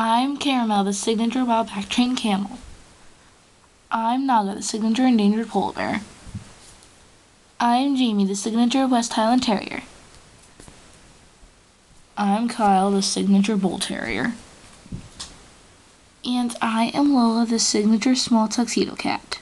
I'm Carmel, the signature wild Bactrian camel. I'm Naga, the signature endangered polar bear. I'm Jamie, the signature West Highland Terrier. I'm Kyle, the signature bull terrier. And I am Lola, the signature small tuxedo cat.